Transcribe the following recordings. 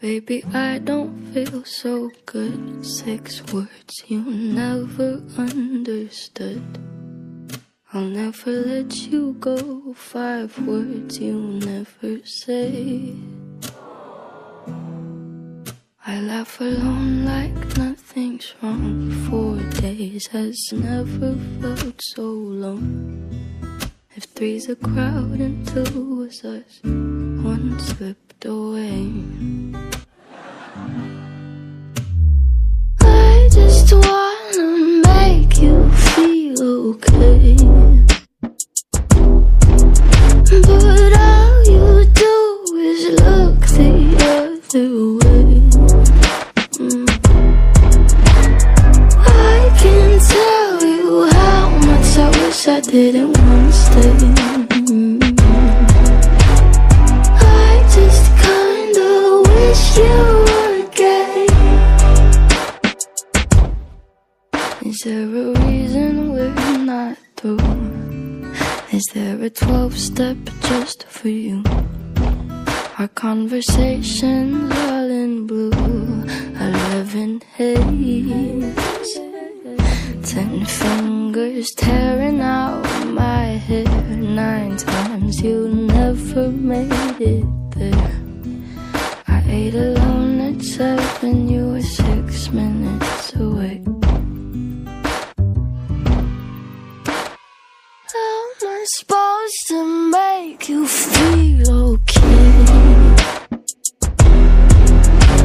Baby, I don't feel so good. Six words you never understood. I'll never let you go. Five words you never say. I laugh alone like nothing's wrong. Four days has never felt so long. If three's a crowd and two was us, one slipped away. I just wanna make you feel okay. But all you do is look the other way. I can tell you how much I wish I didn't wanna stay. There a reason we're not through? Is there a 12 step just for you? Our conversations all in blue, 11 haze. Ten fingers tearing out my hair. Nine times you never made it there. I ate alone at seven, you were Supposed to make you feel okay?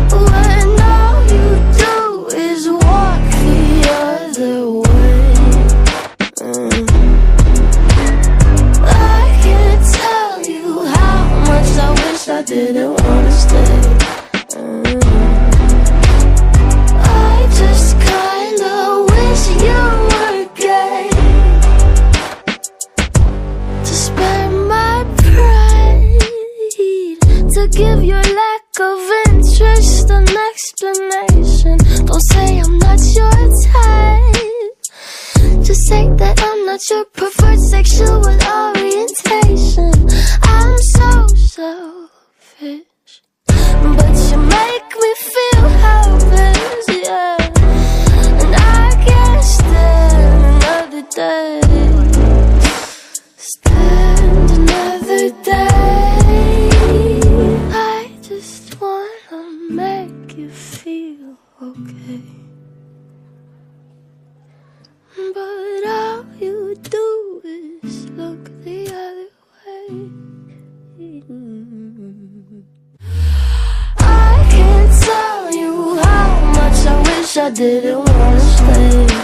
When all you do is walk the other way. Mm. I can't tell you how much I wish I didn't wanna stay. Give your lack of interest an explanation. Don't say I'm not your type. Just say that I'm not your preferred sexual wanna make you feel okay. But all you do is look the other way. I can't tell you how much I wish I didn't wanna stay.